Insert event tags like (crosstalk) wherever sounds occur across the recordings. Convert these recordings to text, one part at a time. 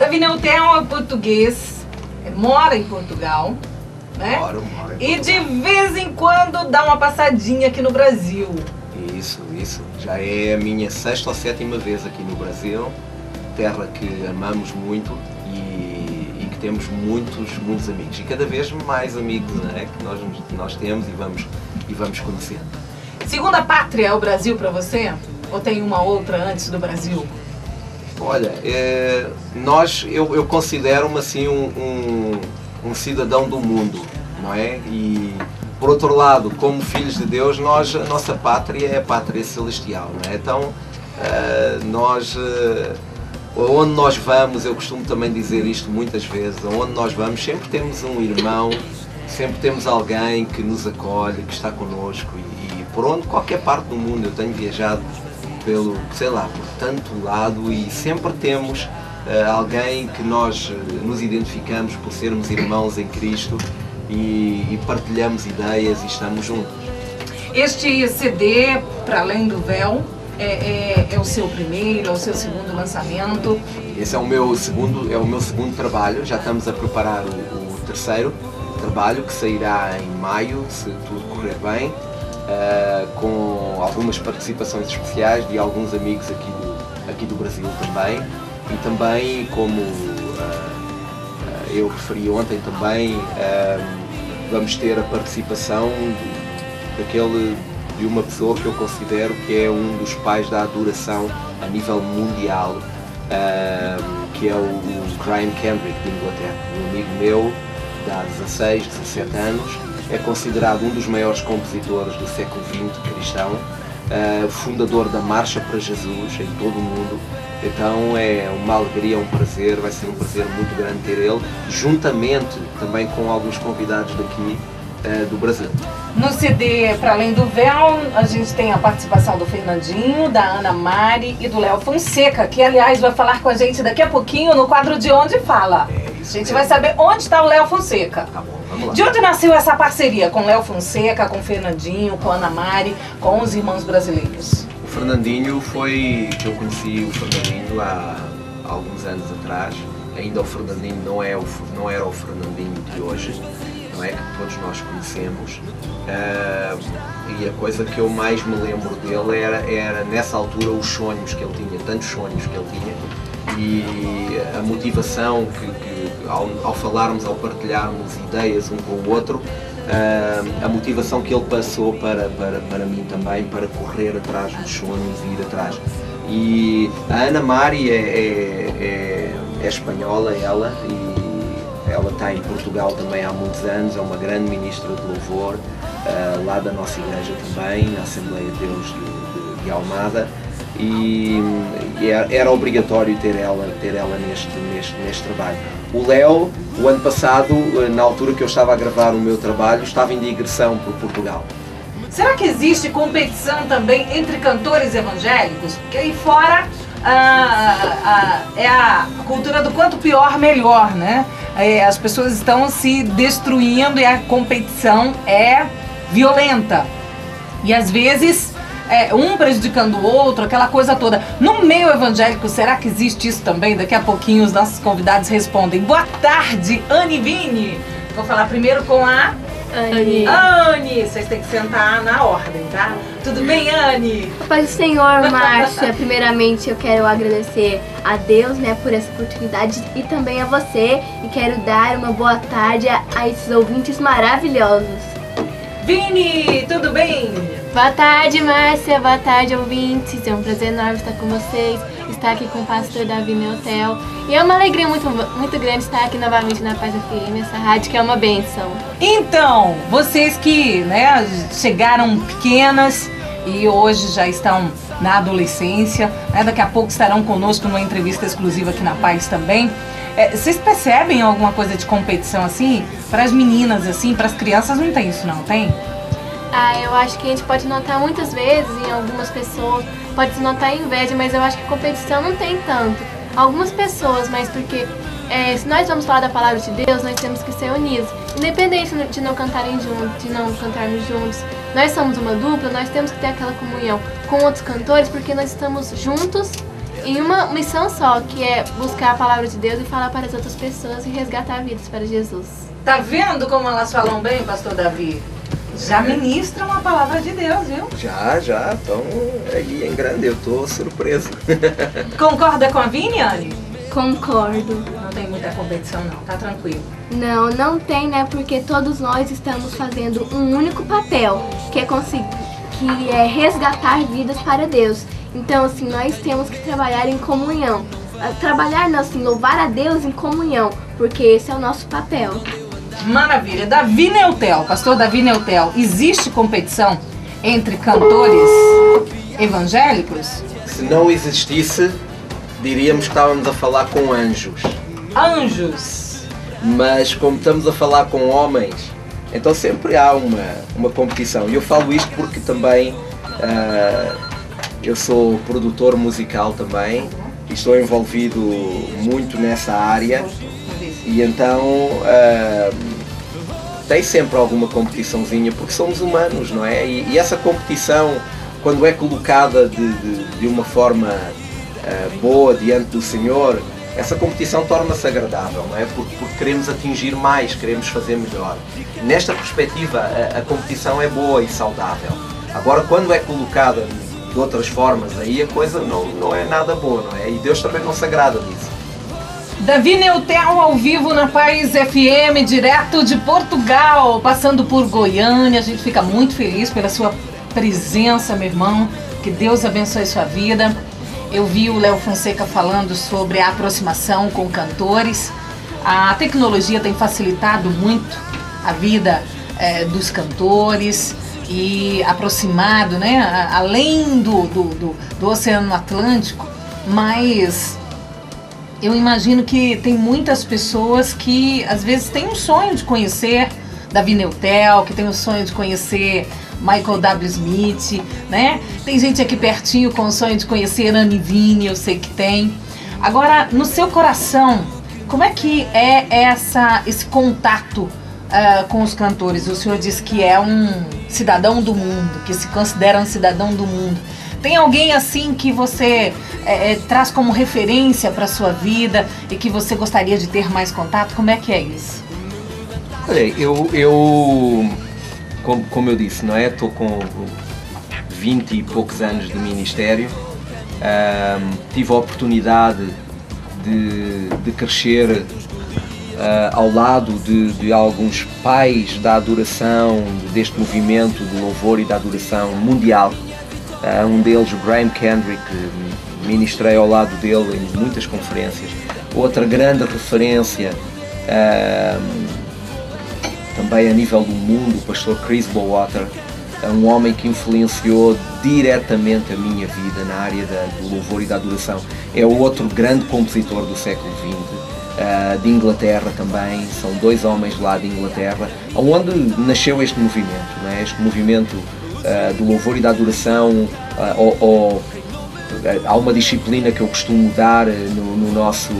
Davi Neutel é português, mora em Portugal, né? Moro, moro E de vez em quando dá uma passadinha aqui no Brasil. Isso, isso. Já é a minha sexta ou sétima vez aqui no Brasil, terra que amamos muito e, e que temos muitos, muitos amigos. E cada vez mais amigos né, que nós, nós temos e vamos, e vamos conhecendo. Segunda pátria é o Brasil pra você? Ou tem uma outra antes do Brasil? Olha, é, nós, eu, eu considero-me assim um, um, um cidadão do mundo, não é? E por outro lado, como filhos de Deus, nós, a nossa pátria é a pátria celestial, não é? Então, eh, nós, eh, onde nós vamos, eu costumo também dizer isto muitas vezes, onde nós vamos sempre temos um irmão, sempre temos alguém que nos acolhe, que está connosco e, e por onde, qualquer parte do mundo, eu tenho viajado pelo, sei lá, por tanto lado e sempre temos eh, alguém que nós eh, nos identificamos por sermos irmãos em Cristo e, e partilhamos ideias e estamos juntos. Este CD, Para Além do Véu, é, é- é o seu primeiro, é o seu segundo lançamento. Esse é o meu segundo, é o meu segundo trabalho. Já estamos a preparar o, o terceiro trabalho que sairá em maio, se tudo correr bem, eh, com algumas participações especiais de alguns amigos aqui do, aqui do Brasil também. E também, como eh, eu referi ontem também, eh, vamos ter a participação de- daquele de uma pessoa que eu considero que é um dos pais da adoração a nível mundial, ahm, que é o, o Graham Kendrick de Inglaterra, um amigo meu de há 16, 17 anos, é considerado um dos maiores compositores do século XX cristão, ah, fundador da Marcha para Jesus em todo o mundo. Então é uma alegria, um prazer, vai ser um prazer muito grande ter ele, juntamente também com alguns convidados daqui ah, do Brasil. No CD Para Além do Véu, a gente tem a participação do Fernandinho, da Ana Mari e do Léo Fonseca, que aliás vai falar com a gente daqui a pouquinho no quadro de Onde Fala. É A isso gente mesmo. vai saber onde está o Léo Fonseca. Tá bom, vamos lá. De onde nasceu essa parceria com Léo Fonseca, com Fernandinho, com Ana Mari, com os irmãos brasileiros? O Fernandinho foi que eu conheci o Fernandinho há, há alguns anos atrás. Ainda o Fernandinho não, é o, não era o Fernandinho de hoje, não é? Que todos nós conhecemos. Ah, e a coisa que eu mais me lembro dele era, era nessa altura os sonhos que ele tinha, tantos sonhos que ele tinha e a motivação que, que ao, ao falarmos, ao partilharmos ideias um com o outro, ah, a motivação que ele passou para, para, para mim também, para correr atrás dos sonhos e ir atrás. E a Ana Mari é, é, é, é espanhola, ela, e ela está em Portugal também há muitos anos, é uma grande ministra de louvor, ah, lá da nossa igreja também, na Assembleia de Deus de, de, de Almada. E, e era obrigatório ter ela, ter ela neste, neste, neste trabalho. O Léo, o ano passado, eh, na altura que eu estava a gravar o meu trabalho, estava em digressão por Portugal. Será que existe competição também entre cantores evangélicos? Porque aí fora ah, ah, é a cultura do quanto pior, melhor, né? É, as pessoas estão se destruindo e a competição é violenta. E às vezes é, um prejudicando o outro, aquela coisa toda. No meio evangélico, será que existe isso também? Daqui a pouquinho os nossos convidados respondem. Boa tarde, Anne Vini. Vou falar primeiro com a Anne. Anne, vocês têm que sentar na ordem, tá? Tudo bem, Anne? Paz do Senhor, (laughs) Márcia. Primeiramente, eu quero agradecer a Deus, né, por essa oportunidade e também a você. E quero dar uma boa tarde a, a esses ouvintes maravilhosos. Vini, tudo bem? Boa tarde, Márcia. Boa tarde, ouvintes. É um prazer enorme estar com vocês, estar aqui com o pastor Davi Neutel. E é uma alegria muito, muito grande estar aqui novamente na Paz FM, essa rádio que é uma benção. Então, vocês que né, chegaram pequenas e hoje já estão na adolescência, né, daqui a pouco estarão conosco numa entrevista exclusiva aqui na Paz também. É, vocês percebem alguma coisa de competição assim? Para as meninas, assim, para as crianças não tem isso, não tem? Ah, eu acho que a gente pode notar muitas vezes em algumas pessoas, pode se notar inveja, mas eu acho que competição não tem tanto. Algumas pessoas, mas porque é, se nós vamos falar da palavra de Deus, nós temos que ser unidos. Independente de não cantarem juntos, de não cantarmos juntos, nós somos uma dupla, nós temos que ter aquela comunhão com outros cantores, porque nós estamos juntos em uma missão só, que é buscar a palavra de Deus e falar para as outras pessoas e resgatar vidas para Jesus. Tá vendo como elas falam bem, pastor Davi? Já ministram a palavra de Deus, viu? Já, já, estão aí em grande, eu tô surpreso. (laughs) Concorda com a Vini, Anne? Concordo. Não tem muita competição não, tá tranquilo. Não, não tem, né? Porque todos nós estamos fazendo um único papel, que é conseguir, que é resgatar vidas para Deus. Então, assim, nós temos que trabalhar em comunhão. Ah, Trabalhar, não, assim, louvar a Deus em comunhão, porque esse é o nosso papel. Maravilha. Davi Neutel, pastor Davi Neutel, existe competição entre cantores evangélicos? Se não existisse, diríamos que estávamos a falar com anjos. Anjos. Mas como estamos a falar com homens, então sempre há uma, uma competição. E eu falo isto porque também ah, eu sou produtor musical também e estou envolvido muito nessa área e então ah, tem sempre alguma competiçãozinha porque somos humanos, não é? E, e essa competição, quando é colocada de, de, de uma forma boa diante do Senhor, essa competição torna-se agradável, não é? Porque, porque queremos atingir mais, queremos fazer melhor. Nesta perspectiva, a, a competição é boa e saudável. Agora, quando é colocada de outras formas, aí a coisa não, não é nada boa, não é? E Deus também não se agrada disso. Davi Neutel ao vivo na País FM, direto de Portugal, passando por Goiânia. A gente fica muito feliz pela sua presença, meu irmão. Que Deus abençoe sua vida. Eu vi o Léo Fonseca falando sobre a aproximação com cantores. A tecnologia tem facilitado muito a vida eh, dos cantores e aproximado, né, além do, do, do, do Oceano Atlântico, mas eu imagino que tem muitas pessoas que às vezes têm um sonho de conhecer Davi Neutel, que tem um sonho de conhecer Michael W. Smith, né? Tem gente aqui pertinho com o sonho de conhecer Anne Vini, eu sei que tem. Agora, no seu coração, como é que é essa, esse contato ah, com os cantores? O senhor disse que é um cidadão do mundo, que se considera um cidadão do mundo. Tem alguém assim que você é, é, traz como referência para sua vida e que você gostaria de ter mais contato? Como é que é isso? Olha, eu, eu como, como eu disse, não é? Estou com 20 e poucos anos de ministério. Ahm, tive a oportunidade de, de crescer ah, ao lado de, de alguns pais da adoração, deste movimento do louvor e da adoração mundial. Ah, um deles, Graham Kendrick, ministrei ao lado dele em muitas conferências. Outra grande referência ahm, também a nível do mundo, o pastor Chris Bowater, é um homem que influenciou diretamente a minha vida na área da- do louvor e da adoração. É outro grande compositor do século XX, ah, de Inglaterra também, são dois homens lá de Inglaterra, onde nasceu este movimento, não é? este movimento ah, do louvor e da adoração, ah, ou- ou há uma disciplina que eu costumo dar eh, no, no nosso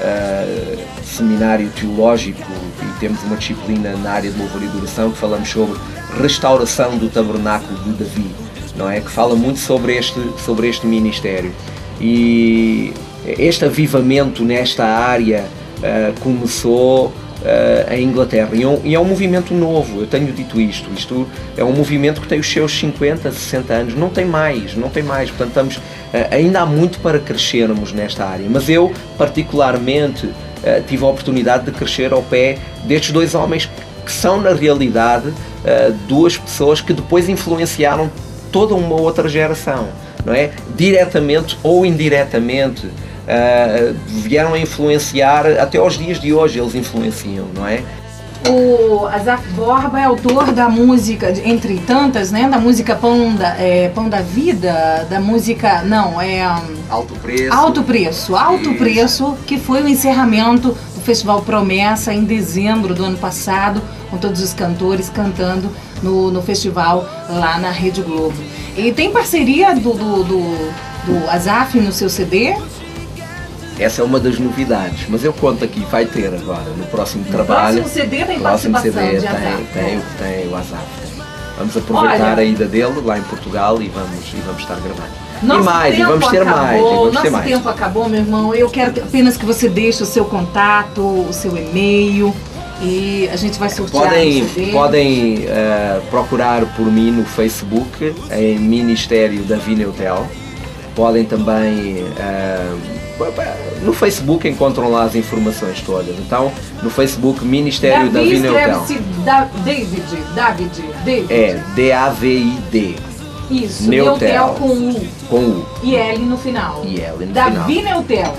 eh, seminário teológico e temos uma disciplina na área de louvor e adoração que falamos sobre restauração do tabernáculo de Davi, não é? Que fala muito sobre este, sobre este ministério. E este avivamento nesta área eh, começou eh, em Inglaterra e é, um, e é um movimento novo, eu tenho dito isto. Isto é um movimento que tem os seus 50, 60 anos, não tem mais, não tem mais. Portanto, estamos, ainda há muito para crescermos nesta área. Mas eu, particularmente, eh, tive a oportunidade de crescer ao pé destes dois homens que são, na realidade, eh, duas pessoas que depois influenciaram toda uma outra geração, não é? Diretamente ou indiretamente. eh, vieram a influenciar até aos dias de hoje eles influenciam, não é? O Azaf Borba é autor da música, entre tantas, né? Da música Pão da, é, Pão da Vida, da música. Não, é. hum, Alto preço. Alto Preço. Alto Isso. Preço, que foi o encerramento do Festival Promessa em dezembro do ano passado, com todos os cantores cantando no, no festival lá na Rede Globo. E tem parceria do, do, do, do Azaf no seu CD? Essa é uma das novidades, mas eu conto aqui, vai ter agora, no próximo trabalho. próximo CD tem próximo CD tem, Azaf. tem, tem o Azaf. tem. Vamos aproveitar Olha. a ida dele lá em Portugal e vamos, e vamos estar gravando. Nosso e mais, e vamos ter acabou, mais, vamos nosso ter mais. tempo acabou, meu irmão. Eu quero que- apenas que você deixe o seu contato, o seu e-mail e a gente vai sortear Podem, o podem eh, procurar por mim no Facebook, em Ministério da Vineutel. Podem também. eh, no Facebook encontram lá as informações todas. Então, no Facebook, Ministério da Davi Vineutel. escreve-se da, David, David, David. É D-A-V-I-D, Isso, Neutel. Neutel com U com U. e L no final. E L no Davi Neutel.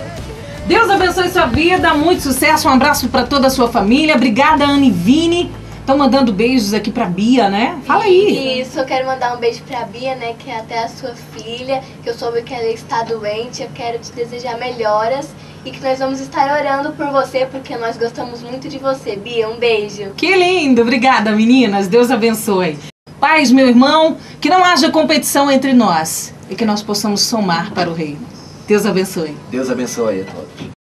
Deus abençoe sua vida, muito sucesso, um abraço para toda a sua família. Obrigada, Anne Vini. Estão mandando beijos aqui pra Bia, né? Fala aí. Isso, eu quero mandar um beijo pra Bia, né, que é até a sua filha, que eu soube que ela está doente. Eu quero te desejar melhoras e que nós vamos estar orando por você, porque nós gostamos muito de você. Bia, um beijo. Que lindo! Obrigada, meninas. Deus abençoe. Paz, meu irmão, que não haja competição entre nós e que nós possamos somar para o reino. Deus abençoe. Deus abençoe a todos.